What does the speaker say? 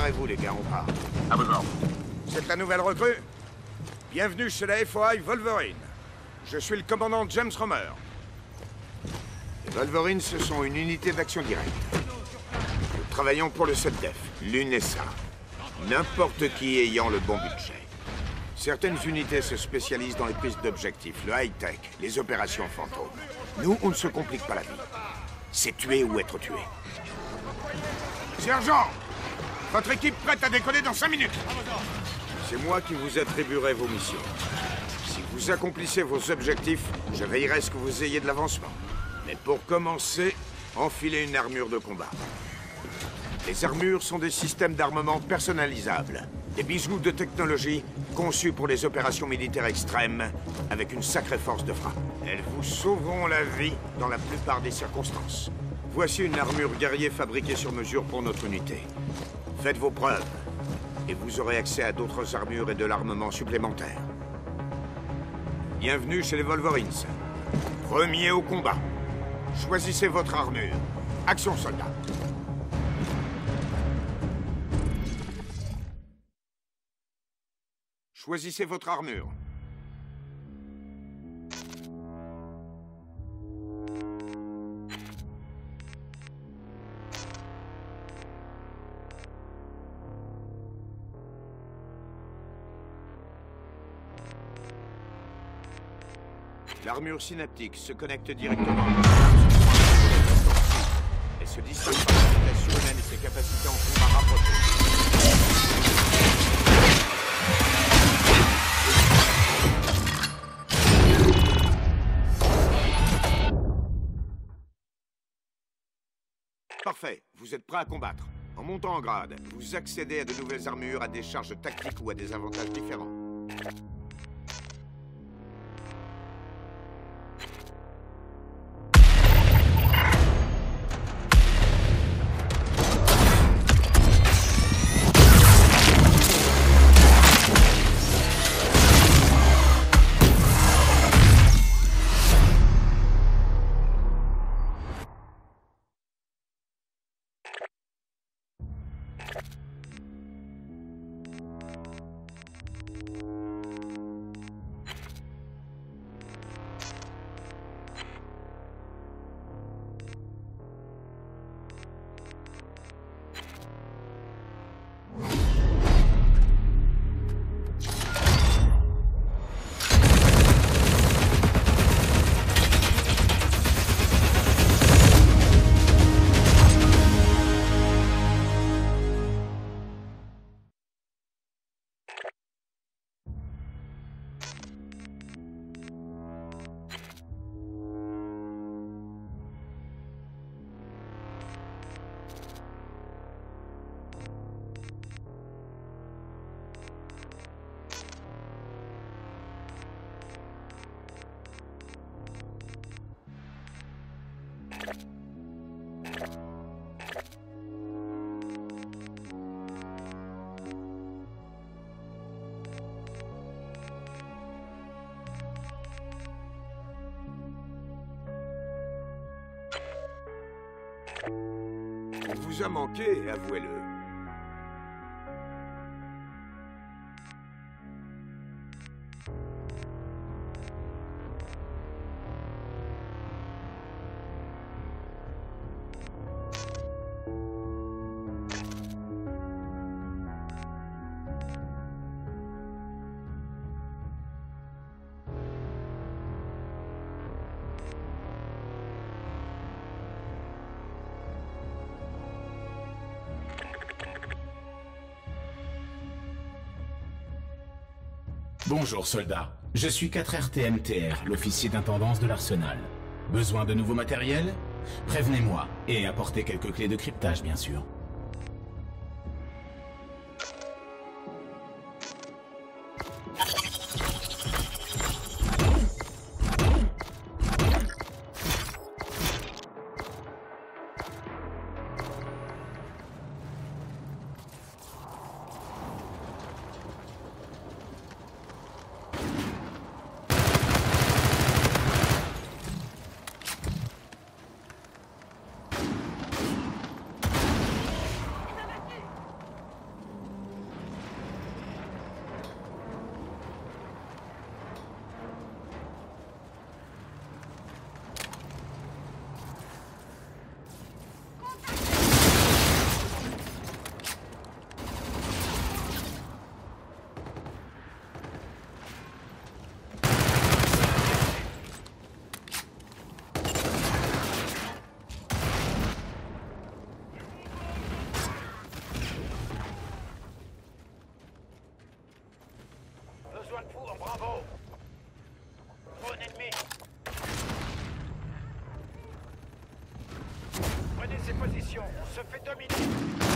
Préparez-vous, les gars, on part. À vos ordres. La nouvelle recrue Bienvenue chez la FOI Wolverine. Je suis le commandant James Romer. Les Wolverines, ce sont une unité d'action directe. Nous travaillons pour le SEPDEF, l'UNESA. N'importe qui ayant le bon budget. Certaines unités se spécialisent dans les prises d'objectifs, le high-tech, les opérations fantômes. Nous, on ne se complique pas la vie. C'est tuer ou être tué. Sergent Votre équipe prête à décoller dans 5 minutes C'est moi qui vous attribuerai vos missions. Si vous accomplissez vos objectifs, je veillerai à ce que vous ayez de l'avancement. Mais pour commencer, enfilez une armure de combat. Les armures sont des systèmes d'armement personnalisables. Des bijoux de technologie conçus pour les opérations militaires extrêmes avec une sacrée force de frappe. Elles vous sauveront la vie dans la plupart des circonstances. Voici une armure guerrier fabriquée sur mesure pour notre unité. Faites vos preuves et vous aurez accès à d'autres armures et de l'armement supplémentaire. Bienvenue chez les Wolverines. Premier au combat. Choisissez votre armure. Action soldat. Choisissez votre armure. L'armure synaptique se connecte directement. Elle se distingue par sa mutation humaine et ses capacités en combat rapproché. Parfait, vous êtes prêt à combattre. En montant en grade, vous accédez à de nouvelles armures, à des charges tactiques ou à des avantages différents. On vous a manqué, avouez-le. Bonjour soldat, je suis 4RTMTR, l'officier d'intendance de l'arsenal. Besoin de nouveaux matériels? Prévenez-moi, et apportez quelques clés de cryptage bien sûr. On se fait dominer.